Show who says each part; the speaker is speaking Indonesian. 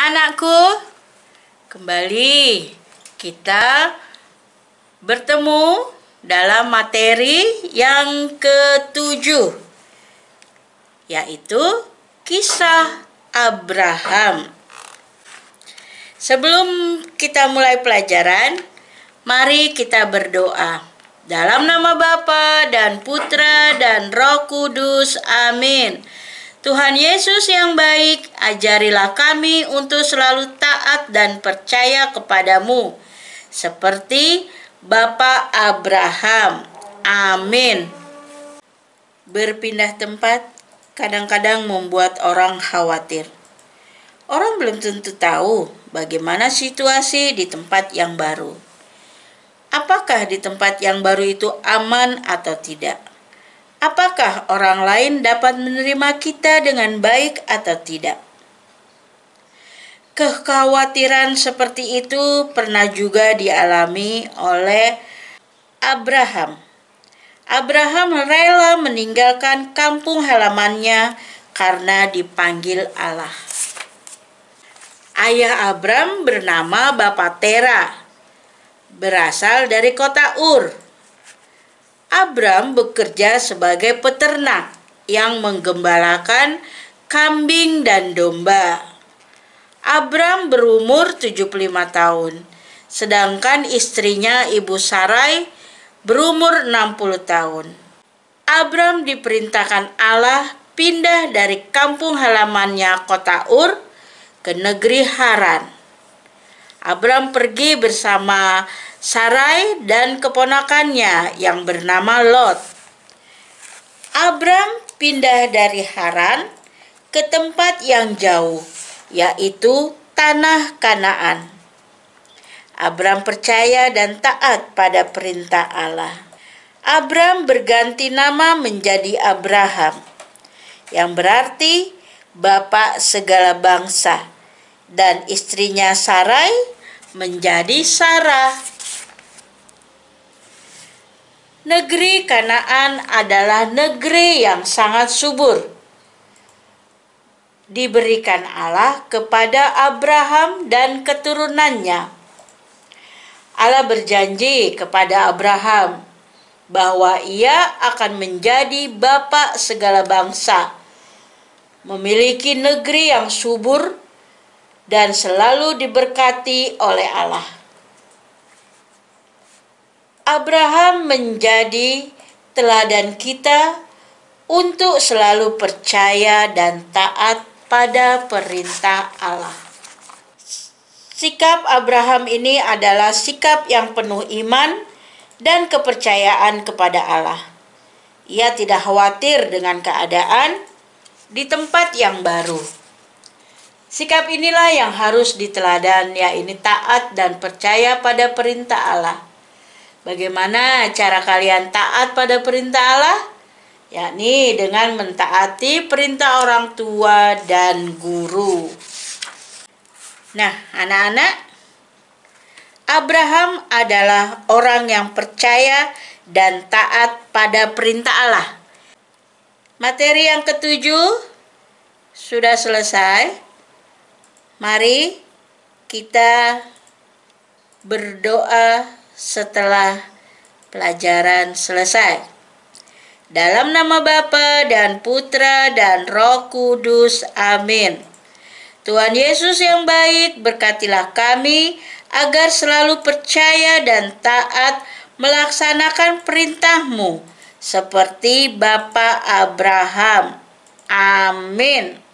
Speaker 1: anak-anakku, kembali kita bertemu dalam materi yang ketujuh, yaitu kisah Abraham. Sebelum kita mulai pelajaran, mari kita berdoa. Dalam nama Bapa dan Putra dan Roh Kudus. Amin. Tuhan Yesus yang baik, ajarilah kami untuk selalu taat dan percaya kepadamu, seperti Bapa Abraham. Amin. Berpindah tempat kadang-kadang membuat orang khawatir. Orang belum tentu tahu bagaimana situasi di tempat yang baru. Apakah di tempat yang baru itu aman atau tidak? Apakah orang lain dapat menerima kita dengan baik atau tidak. Kekhawatiran seperti itu pernah juga dialami oleh Abraham. Abraham rela meninggalkan kampung halamannya karena dipanggil Allah. Ayah Abram bernama Bapak Tera, berasal dari kota Ur, Abram bekerja sebagai peternak yang menggembalakan kambing dan domba. Abram berumur 75 tahun, sedangkan istrinya Ibu Sarai berumur 60 tahun. Abram diperintahkan Allah pindah dari kampung halamannya kota Ur ke negeri Haran. Abram pergi bersama Sarai dan keponakannya yang bernama Lot. Abram pindah dari Haran ke tempat yang jauh, yaitu tanah Kanaan. Abram percaya dan taat pada perintah Allah. Abram berganti nama menjadi Abraham, yang berarti bapak segala bangsa, dan istrinya Sarai menjadi Sarah. Negeri Kanaan adalah negeri yang sangat subur. Diberikan Allah kepada Abraham dan keturunannya. Allah berjanji kepada Abraham bahwa ia akan menjadi bapak segala bangsa, memiliki negeri yang subur dan selalu diberkati oleh Allah. Abraham menjadi teladan kita untuk selalu percaya dan taat pada perintah Allah. Sikap Abraham ini adalah sikap yang penuh iman dan kepercayaan kepada Allah. Ia tidak khawatir dengan keadaan di tempat yang baru. Sikap inilah yang harus diteladan, yaitu taat dan percaya pada perintah Allah Bagaimana cara kalian taat pada perintah Allah? Yakni dengan mentaati perintah orang tua dan guru. Nah, anak-anak, Abraham adalah orang yang percaya dan taat pada perintah Allah. Materi yang ketujuh sudah selesai. Mari kita berdoa setelah pelajaran selesai. Dalam nama Bapa dan Putra dan Roh Kudus. Amin. Tuhan Yesus yang baik, berkatilah kami agar selalu percaya dan taat melaksanakan perintahmu seperti Bapa Abraham. Amin.